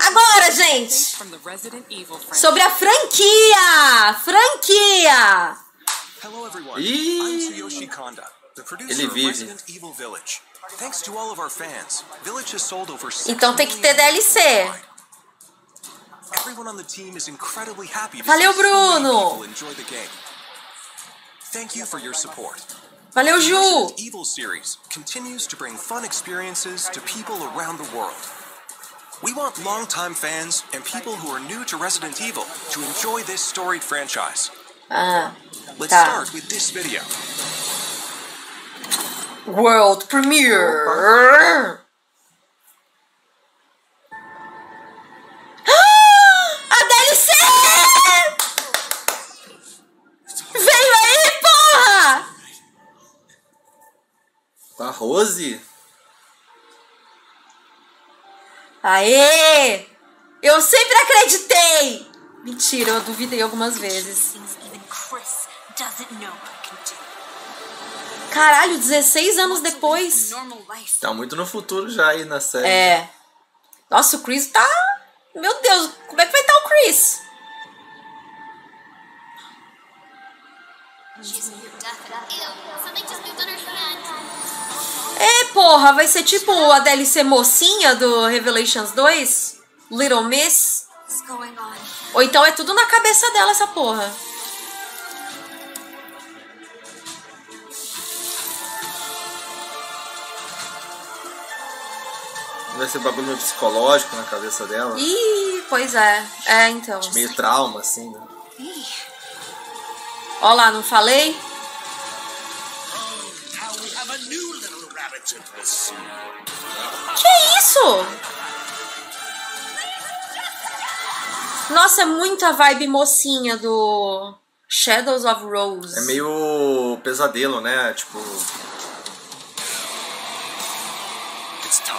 Agora, gente, sobre a franquia! Franquia! Ih. Ele vive. Resident Evil Village. Thanks to all of our fans, Village has sold over 6 Então tem que ter DLC. worldwide. Everyone on the team is incredibly happy to Valeu, Bruno. Valeu, The Ju! We want longtime fans and people who are new to Resident Evil to enjoy this storied franchise. Ah, Let's Tá. start with this video. World Premiere! Ah, A DLC! Veio aí, porra! Com a Rose? Aê! Eu sempre acreditei! Mentira, eu duvidei algumas vezes. Caralho, 16 anos depois. Tá muito no futuro já aí na série. É. Nossa, o Chris tá. Meu Deus, como é que vai estar o Chris? She's near death and Ew, something just moved on her hand. É, porra, vai ser tipo a DLC mocinha do Revelations 2? Little Miss? Ou então é tudo na cabeça dela essa porra. Vai ser bagulho psicológico na cabeça dela. Ih, pois é. É, então. Meio trauma, assim, né? Ó lá, não falei? Que isso? Nossa, é muita vibe mocinha do Shadows of Rose. É meio pesadelo, né? Tipo. It's time.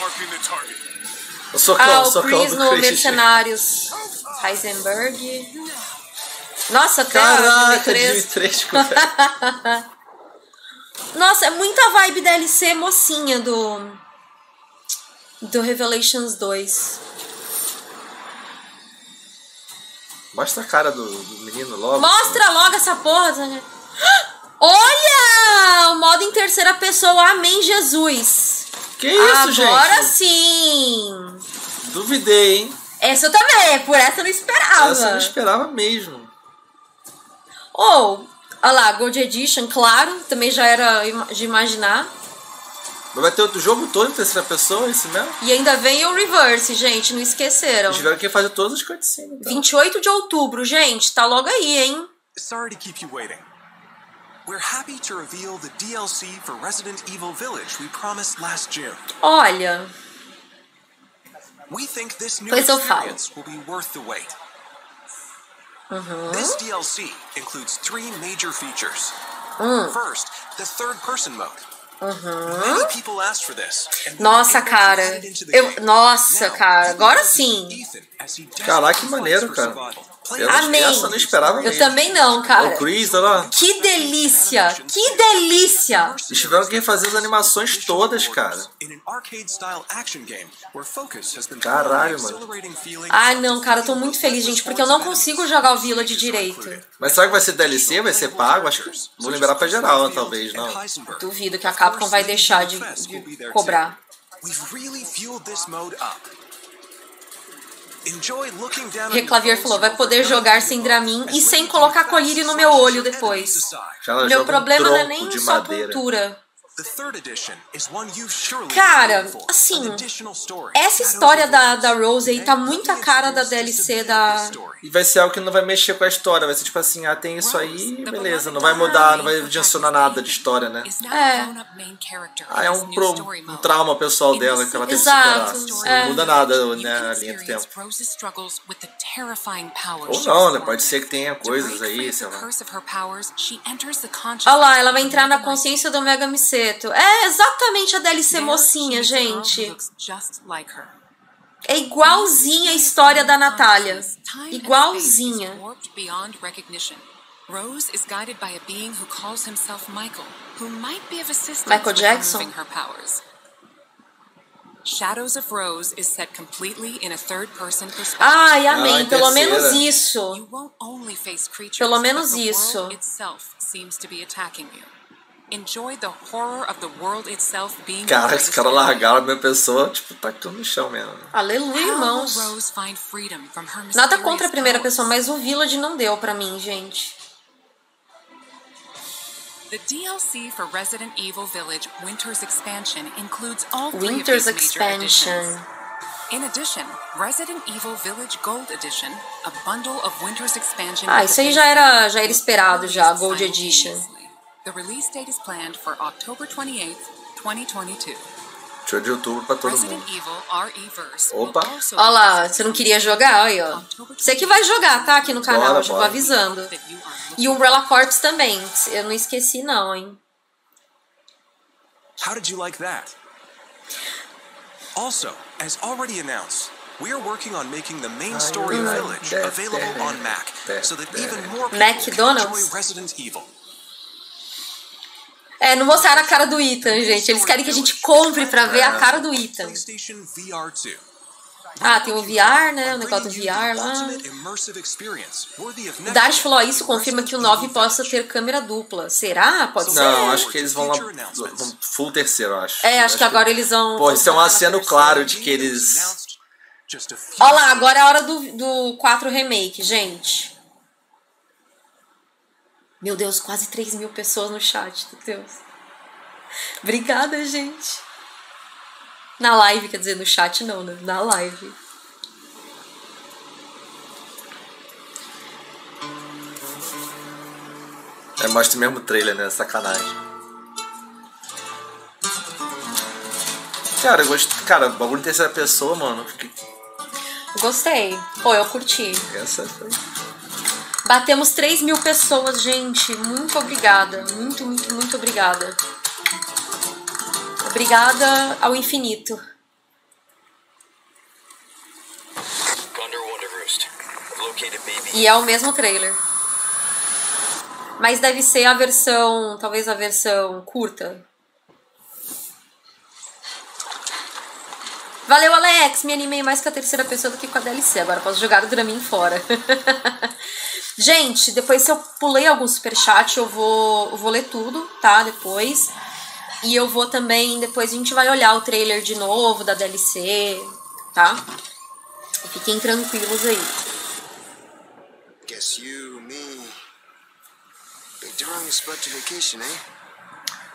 Marking the target. O socão, Ah, o socão Chris no Chris. Mercenários. Heisenberg. Nossa, até Caraca, Jimmy Dimitrescu, 3. velho. Nossa, é muita vibe DLC mocinha do. Do Revelations 2. Mostra a cara do, do menino logo. Mostra logo essa porra. Olha! O modo em terceira pessoa. Amém, Jesus. Que isso, Agora gente? sim. Duvidei, hein? Essa eu também. Por essa eu não esperava. Essa eu não esperava mesmo. Ou, olha lá, Gold Edition, claro. Também já era de imaginar. Mas vai ter o jogo todo em terceira pessoa, esse mesmo? E ainda vem o Reverse, gente. Não esqueceram. Tiveram que fazer todos os cutscenes. Então. 28 de outubro, gente. Tá logo aí, hein? Sorry to keep you waiting. We're happy to reveal the DLC for Resident Evil Village we promised last June. Olha. We think this new Pois eu falo. experience will be worth the wait. Uhum. This DLC includes three major features. Hum. First, the third person mode. Many people asked for this. and we were Nossa, cara. Eu, nossa, cara. Agora sim. Caraca, que maneiro, cara. Eu Amém. essa eu não esperava Eu mesmo. também não, cara. O Chris, olha lá. Que delícia! Que delícia! Eles tiveram que fazer as animações todas, cara. Caralho, mano. Ai, não, cara, eu tô muito feliz, gente, porque eu não consigo jogar o Village direito. Mas será que vai ser DLC? Vai ser pago? Acho que vou liberar pra geral, talvez, não. Duvido que a Capcom vai deixar de, de cobrar. We've really fueled this mode up. Enjoy looking down on Reclavier falou, vai poder jogar sem Dramin e sem colocar colírio no meu olho depois. Meu joga um problema não é nem só a madeira. tontura. The third edition is one you've surely Cara, assim. Essa história of da, Rose. da Rose aí tá muito a cara da DLC da. E vai ser algo que não vai mexer com a história. Vai ser tipo assim, ah, tem isso aí, beleza. Não vai mudar, não vai adicionar nada de história, né? É. Ah, é um, pro, um trauma pessoal dela que ela tem que superar. é. Não muda nada, né, a linha do tempo. Ou não, né? Pode ser que tenha coisas aí, sei lá. Olha lá, ela vai entrar na consciência do Mega É exatamente a DLC mocinha, gente. É igualzinha a história da Natália. Igualzinha. Rose is guided by a being who calls himself Michael, who might be of assistance Michael Jackson? her powers. Shadows of Rose is set completely in a third-person perspective. Ai, amém. Pelo terceira. menos You isso. won't only face creatures, Pelo menos but the isso. world itself seems to be attacking you. Cara, esse cara largaram a minha pessoa, tipo, tacando no chão mesmo. Aleluia, irmãos. Rose find freedom from her Nada contra a primeira pessoa, mas o Village não deu pra mim, gente. The DLC for Resident Evil Village Winter's Expansion includes all three Winter's of these major. In addition, Resident Evil Village Gold Edition, a bundle of Winter's Expansion. Ah, isso aí já era- já era esperado já, Gold Edition. Simultaneously. The release date is planned for October 28th, 2022. Show de outubro pra todo Resident mundo. Evil RE-Verse Opa. will Olha lá, você não queria jogar? Aí, ó. Você que vai jogar, tá? Aqui no canal, Bora, já vou bora. avisando. that you are E o Umbrella Corps também. Eu não esqueci, não, hein? How did you like that? Also, as already announced, we are working on making the main story of Village available on Mac, so that that. even more people McDonald's? can enjoy Resident Evil. É, não mostraram a cara do Ethan, gente. Eles querem que a gente compre pra ver a cara do Ethan. PlayStation VR 2. Ah, tem o VR, né? O negócio do VR lá. O Dash falou, ó, isso confirma que o 9 Resident possa ter câmera dupla. Será? Pode ser. Não, acho que eles vão lá. Vão full terceiro, eu acho. É, acho que agora eles vão. Pô, isso é um aceno claro de que eles. Olha lá, agora é a hora do, do 4 Remake, gente. Meu Deus, quase 3 mil pessoas no chat, meu Deus. Obrigada, gente. Na live, quer dizer, no chat não, né? Na live. É, mostra o mesmo trailer, né? Sacanagem. Cara, eu gosto. Cara, bagulho em terceira pessoa, mano. Gostei. Pô, eu curti. Essa foi. Batemos 3 mil pessoas, gente. Muito obrigada. Muito, muito, muito obrigada. Obrigada ao infinito. E é o mesmo trailer. Mas deve ser a versão. Talvez a versão curta. Valeu, Alex! Me animei mais com a terceira pessoa do que com a DLC. Agora posso jogar o Dramin fora. Gente, depois se eu pulei algum superchat, eu vou, eu vou ler tudo, tá? Depois. E eu vou também. Depois a gente vai olhar o trailer de novo da DLC, tá? Fiquem tranquilos aí. Guess you, me. Big Durham back to vacation, eh?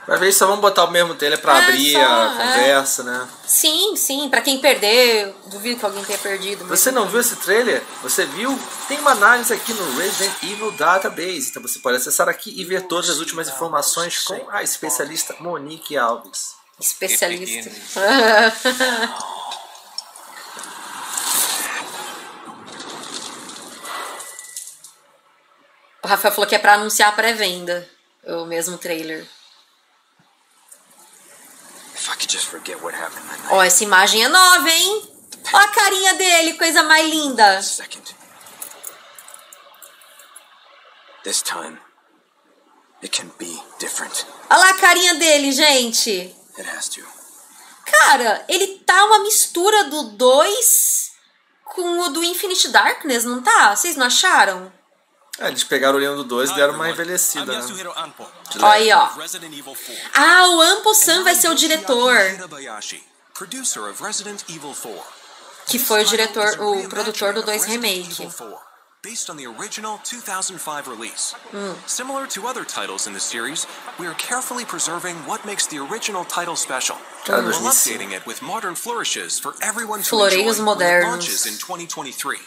Vai ver, só vamos botar o mesmo trailer pra É, abrir só, a é. conversa, né? Sim, sim, pra quem perder, duvido que alguém tenha perdido. Você não viu esse trailer? Você viu? Tem uma análise aqui no Resident Evil Database. Então você pode acessar aqui e ver todas as últimas informações com a especialista Monique Alves. Especialista. o Rafael falou que é pra anunciar a pré-venda. O mesmo trailer. Ó, essa imagem é nova, hein? Ó a carinha dele, coisa mais linda. This time, it can be different. Olha lá a carinha dele, gente. It has to. Cara, ele tá uma mistura do 2 com o do Infinite Darkness, não tá? Vocês não acharam? É, eles pegaram o Leão do 2 e deram uma envelhecida, né? Ó aí, ó. Resident Evil 4. Ah, o Ampo-san vai ser o diretor. Hirabayashi, producer of Resident Evil 4. Que foi o diretor, o produtor do reimagining 2 of Resident Remake. Evil 4, based on the original 2005 release. Hum. Similar to other titles in the series, we are carefully preserving what makes the original title special, Cara, while 2005. updating it with modern flourishes for everyone to Floreios enjoy when it modernos. launches in 2023.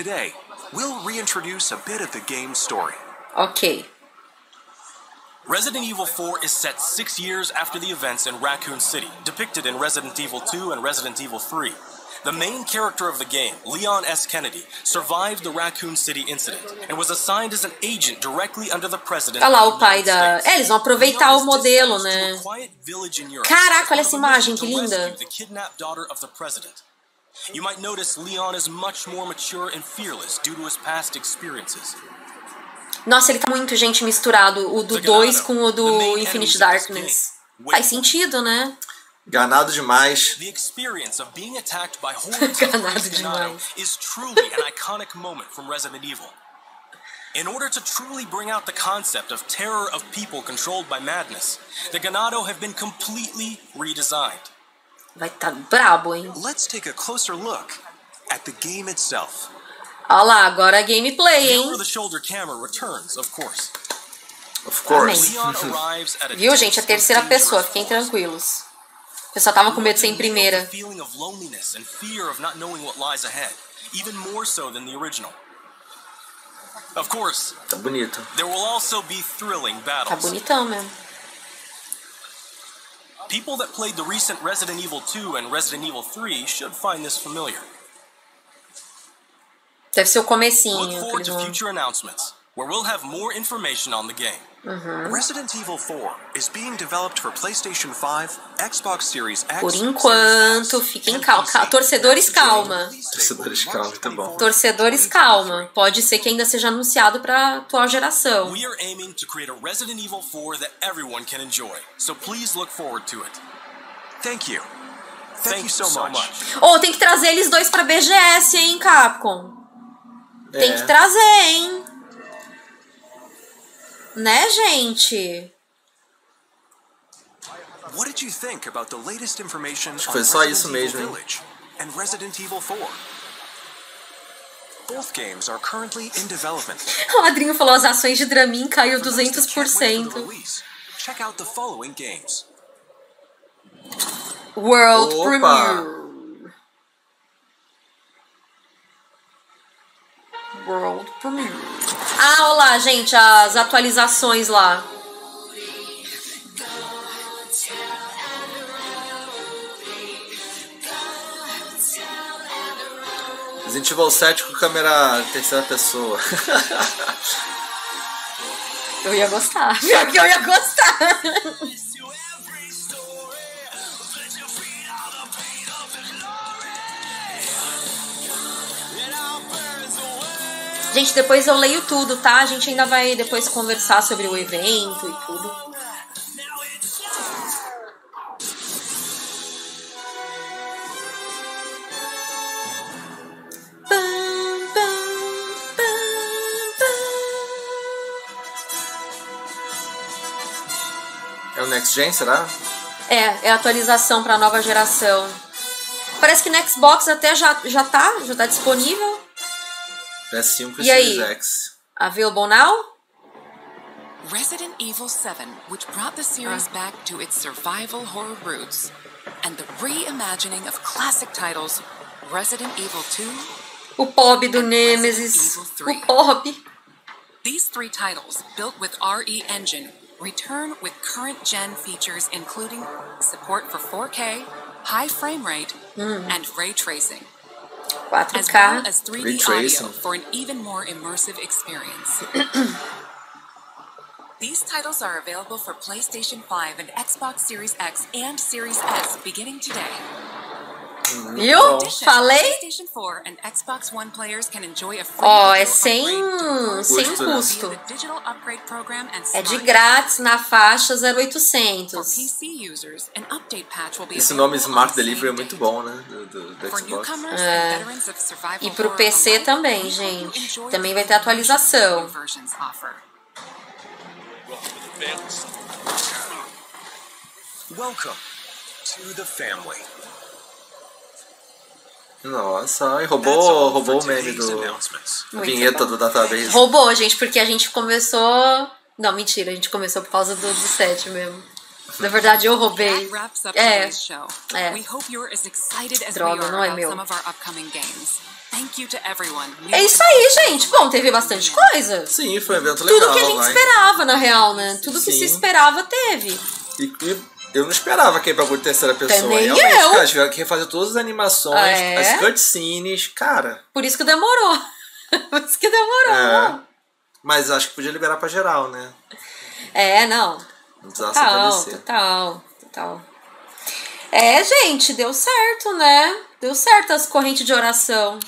Today, we'll reintroduce a bit of the game's story. Ok. Resident Evil 4 is set six years after the events in Raccoon City, depicted in Resident Evil 2 and Resident Evil 3. The main character of the game, Leon S. Kennedy, survived the Raccoon City incident and was assigned as an agent directly under the president. Olha lá o pai da. É, eles vão aproveitar o modelo, né? to a quiet village in Europe Caraca, olha essa on a mission imagem, que linda. Rescue The kidnapped daughter of the president. You might notice Leon is much more mature and fearless due to his past experiences. Nossa, ele tá muito, gente, misturado. O do 2 com o do Infinite Darkness. Faz sentido, né? Ganado demais. The experience of being attacked by hordes of Ganado crazed Ganado demais. is truly an iconic moment from Resident Evil. In order to truly bring out the concept of terror of people controlled by madness, the Ganado have been completely redesigned. Vai tá brabo, hein? Let's take a closer look at the game itself. Olha lá, agora é gameplay, The hein? over-the-shoulder camera returns, of course. Of course. A Viu, gente? É dense terceira pessoa, fiquem tranquilos. O pessoal tava com medo de ser em The primeira. feeling of loneliness and fear of not knowing what lies ahead, even more so than the original. Of course, Tá bonito. there will also be thrilling Tá battles. bonitão mesmo. People that played the recent Resident Evil 2 and Resident Evil 3 should find this familiar. Deve ser o Look comecinho. que forward to future announcements, where we'll have more information on the game. Resident Evil 4 is being developed for PlayStation 5, Xbox Series X, Por enquanto, fiquem calma. Ca- Torcedores, calma. Torcedores, calma, muito bom. Torcedores, calma. Pode ser que ainda seja anunciado pra atual geração. We are aiming to create a Resident Evil 4 that everyone can enjoy, so please look forward to it. Thank you. Thank, Thank you so, much. Ou tem que trazer eles dois pra BGS, hein, Capcom? Tem que É. trazer, hein? Né, gente? What did you think about the latest information que on foi só isso mesmo? Village and Resident Evil 4? Both games are currently in development. O Adrinho falou as ações de Dramin caiu For those that can't wait for the 200%. release, check out the following games. World Opa! Premiere. World Premiere. Ah, olha lá, gente, as atualizações lá. Resident Evil 7 com câmera terceira pessoa. Eu ia gostar. Pior que eu ia gostar. Gente, depois eu leio tudo, tá? A gente ainda vai depois conversar sobre o evento e tudo. É o Next Gen, será? É, é a atualização para nova geração. Parece que no Xbox até já, já tá, já tá disponível. PS5 e, E aí? Series X. Available now? Resident Evil 7, which brought the series ah. back to its survival horror roots, and the reimagining of classic titles Resident Evil 2. O POB do Nemesis. Evil 3. O POB. These three titles, built with RE Engine, return with current gen features including support for 4K, high frame rate, mm. and ray tracing, as well 4K. as 3D Ray audio for an even more immersive experience. These titles are available for PlayStation 5 and Xbox Series X and Series S beginning today. Viu? Falei? PlayStation 4 and Xbox One players can enjoy a free Ó, é digital sem, sem Custo, né? custo. É de grátis na faixa For 0800. PC users, an update patch will be Esse nome Smart Delivery é muito bom, né? Do, do, do Xbox. É. E pro PC também, gente. Também vai ter atualização. Welcome to the family. Nossa, ai, That's roubou, roubou o meme do. Muito vinheta bom. do database. Roubou, gente, porque a gente começou. Não, mentira, a gente começou por causa do, do set mesmo. Na verdade, eu roubei. É. É. We hope you're as excited as Droga, we are não é about meu. some of our upcoming games. Thank you to everyone. É isso aí, gente. Bom, teve bastante coisa. Sim, foi um evento legal. Tudo que a gente vai. esperava, na real, né? Tudo que se Sim. esperava teve. E, e eu não esperava que ia pra terceira pessoa. Também Realmente, eu. cara, tiveram que refazer todas as animações, É. as cutscenes, cara. Por isso que demorou. Por isso que demorou. É. Mas acho que podia liberar pra geral, né? É, não. Não precisava Total, total, total. É, gente, deu certo, né? Deu certo as correntes de oração.